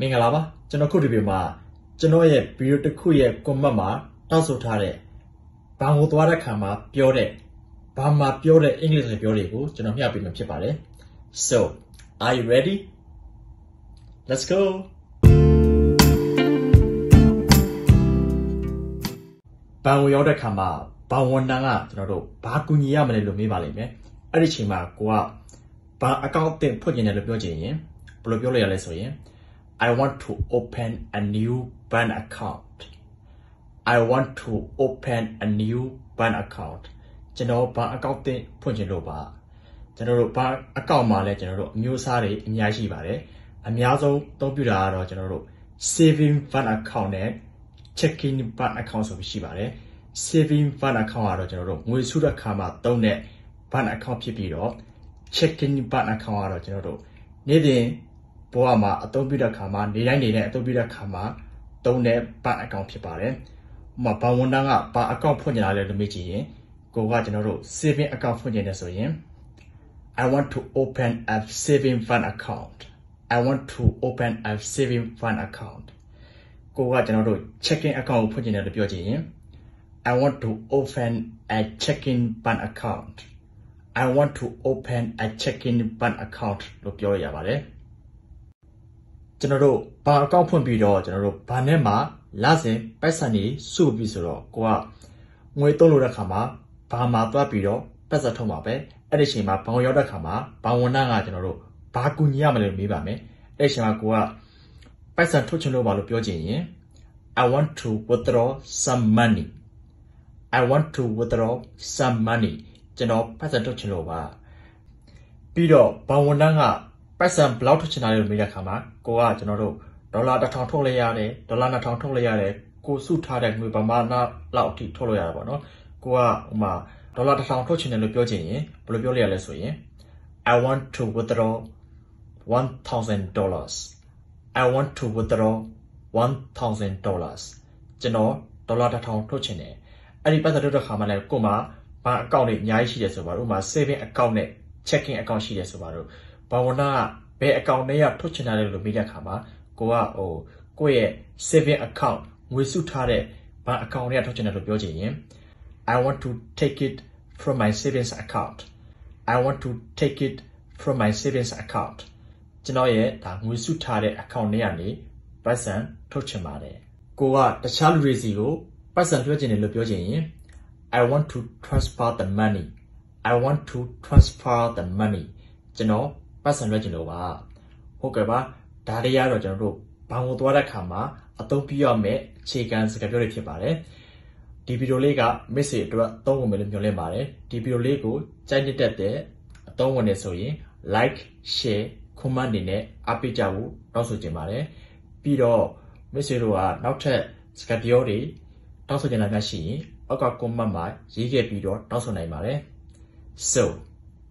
မင်္ဂလာပါကျွန်တော်ခုဒီဗီဒီယိုမှာကျွန်တော်ရဲ့ဗီဒီယိုတစ်ခုရဲ့ comment မှာတောက်ဆိုထားတဲ့ဘာကိုသွားတဲ့ခါမှာပြောတဲ့ဘာမှာပြောတဲ့အင်္ဂလိပ်စကားပြောတွေကိုကျွန်တော်မျှပေးမှာဖြစ်ပါတယ် so are you ready let's go ဘန်ကိုရောက်တဲ့ခါမှာဘာဝန်တန်းကကျွန်တော်တို့ဘာကူညီရမလဲလို့မေးပါလိမ့်မယ်အဲ့ဒီချိန်မှာကိုကဘာအကောင့်အသစ်ဖွင့်ကျင်တယ်လို့ပြောချင်ရင်ဘယ်လိုပြောလို့ရလဲဆိုရင် I want to open a new bank account I want to open a new bank account ကျွန်တော်ဘာအကောင့်သစ်ဖွင့်ချင်လို့ပါကျွန်တော်တို့ဘာအကောင့်မှာလဲကျွန်တော်တို့အမျိုးအစားတွေအများရှိပါတယ်အများဆုံးသုံးပြတာကတော့ကျွန်တော်တို့ saving bank account နဲ့ checking bank account ဆိုပြီးရှိပါတယ် saving bank account ကတော့ကျွန်တော်တို့ငွေစုတဲ့ခါမှာသုံးတဲ့ bank account ဖြစ်ပြီးတော့ checking bank account ကတော့ကျွန်တော်တို့နေ့စဉ် ဘဝမှာအသုံးပြုတဲ့ခါမှာနေတိုင်းနေတိုင်းအသုံးပြုတဲ့ခါမှာသုံးတဲ့ bank account ဖြစ်ပါတယ်။ဥပမာဘာဝန်တန်းကဘာ account ဖွင့်ကြတာလဲလို့မေးကြည့်ရင်ကိုကကျွန်တော်တို့ saving account ဖွင့်ကြတယ်ဆိုရင် I want to open a saving fund account I want to open a saving fund account ကိုကကျွန်တော်တို့ checking account ကိုဖွင့်ကြတယ်လို့ပြောကြည့်ရင် I want to open a checking bank account I want to open a checking bank account လို့ပြောရပါတယ် ကျွန်တော်တို့ဘာအကောင့်ဖွင့်ပြီးတော့ကျွန်တော်တို့ဘာနဲ့မှလစဉ်ပိုက်ဆံတွေစုပြီးဆိုတော့ကိုကငွေသုံးလို့တဲ့ခါမှာဘာမှသွားပြီးတော့ပတ်စံထုတ်မှာပဲအဲ့ဒီချိန်မှာဘောင်ရောက်တဲ့ခါမှာဘောင်ဝန်ထမ်းကကျွန်တော်တို့ဘာကူညီရမလဲလို့မေးပါမယ်အဲ့ဒီချိန်မှာကိုကပိုက်ဆံထုတ်ချင်လို့ပါလို့ပြောချင်ရင် I want to withdraw some money I want to withdraw some money ကျွန်တော်ပိုက်ဆံထုတ်ချင်လို့ပါပြီးတော့ဘောင်ဝန်ထမ်းက ပိုက်ဆံဘယ်လောက်ထုတ်ချင်တာလဲလို့မေးတဲ့အခါမှာကိုကကျွန်တော်တို့ဒေါ်လာ1000ထုတ်လိုက်ရတယ်ဒေါ်လာ2000ထုတ်လိုက်ရတယ်ကိုစုထားတဲ့ငွေပမာဏလောက်အထိထုတ်လို့ရတာပေါ့နော်ကိုကဟိုမှာဒေါ်လာ1000ထုတ်ချင်တယ်လို့ပြောချင်ရင်ဘယ်လိုပြောလိုက်ရလဲဆိုရင် I want to withdraw $1000 I want to withdraw $1000 ကျွန်တော်ဒေါ်လာ1000ထုတ်ချင်တယ်အဲ့ဒီပတ်သက်တဲ့ခါမှာလည်းကို့မှာဘာအကောင့်တွေအများကြီးရှိတယ်ဆိုပါတော့ဥပမာ saving account နဲ့ checking account ရှိတယ်ဆိုပါတော့ ဘာဝနာဘယ် account နဲ့ရထုတ်ချင်တယ်လို့မေးတဲ့အခါမှာကိုကဟိုကိုယ့်ရဲ့ saving account ငွေစုထားတဲ့ဘာ account နဲ့ထုတ်ချင်တယ်လို့ပြောချင်ရင် I want to take it from my savings account I want to take it from my savings account ကျွန်တော်ရဲ့ဒါငွေစုထားတဲ့ account တွေကနေပတ်စံထုတ်ချင်ပါတယ်ကိုကတခြားလူတွေစီကိုပတ်စံလွှဲချင်တယ်လို့ပြောချင်ရင် I want to transfer the money I want to transfer the money ကျွန်တော် ပတ်စံလွှဲချင်လို့ပါဟုတ်ကဲ့ပါဒါတွေကတော့ကျွန်တော်တို့ဘောင်ကိုသွားတဲ့ခါမှာအသုံးပြရမယ့်အခြေခံစကားပြောတွေဖြစ်ပါတယ်ဒီဗီဒီယိုလေးက message အတွက်သုံးဝင်မယ်လို့မျှော်လင့်ပါတယ်ဒီဗီဒီယိုလေးကိုကြိုက်နှစ်သက်တဲ့အသုံးဝင်နေဆိုရင် like share comment တွေနဲ့အားပေးကြဖို့တောင်းဆိုချင်ပါတယ်ပြီးတော့ message တို့ကနောက်ထပ်စကားပြောတွေတောင်းဆိုချင်တာများရှိရင်အောက်က comment မှာရေးခဲ့ပြီးတော့တောင်းဆိုနိုင်ပါတယ် so